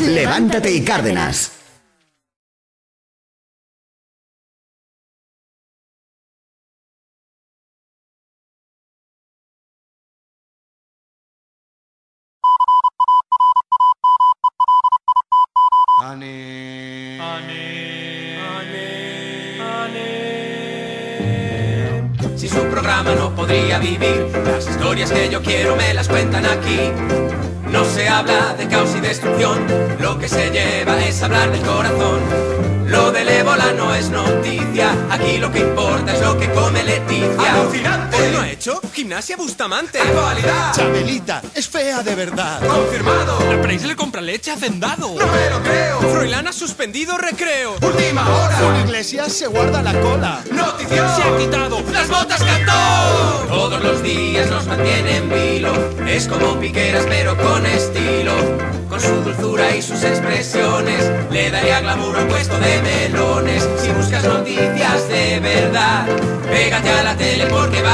Levántate y Cárdenas. Ane. Si su programa no podría vivir, las historias que yo quiero me las cuentan aquí. No se habla de caos y destrucción, lo que se lleva es hablar del corazón. Lo del ébola no es noticia, aquí lo que importa es lo que come Leticia. Hecho gimnasia Bustamante. ¡Actualidad! Chabelita, es fea de verdad. ¡Confirmado! La prensa le compra leche a Hacendado. ¡No me lo creo! Froilán ha suspendido recreo. ¡Última hora! Iglesias se guarda la cola. ¡Notición! Se ha quitado las botas cantó. Todos los días nos mantiene en vilo. Es como piqueras pero con estilo. Con su dulzura y sus expresiones le daría glamour a un puesto de melones. Si buscas noticias de verdad, pégate a la tele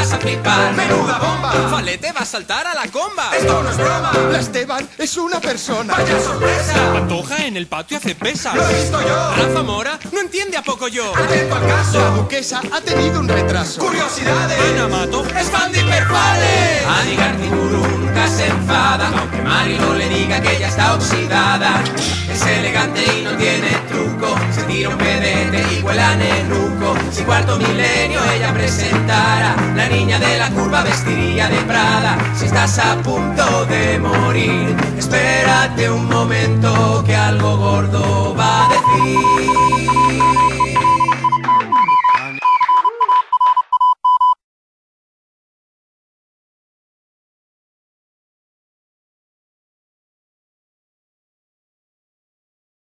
vas a flipar. ¡Menuda bomba! Falete va a saltar a la comba. ¡Esto no es broma! La Esteban es una persona. ¡Vaya sorpresa! Pantoja en el patio hace pesas. ¡Lo he visto yo! Rafa Mora no entiende a poco yo. ¡Atento al La caso! duquesa ha tenido un retraso. ¡Curiosidades! Ana Mato ¡Es fan de hiperfales! Gartiburu nunca se enfada, aunque Marilo le diga que ya está oxidada. Es elegante y no tiene truco, se tira un pedete y huele a nenuco. Si cuarto milenio ella presentara, la niña de la curva vestiría de Prada. Si estás a punto de morir, espérate un momento que algo gordo va a decir.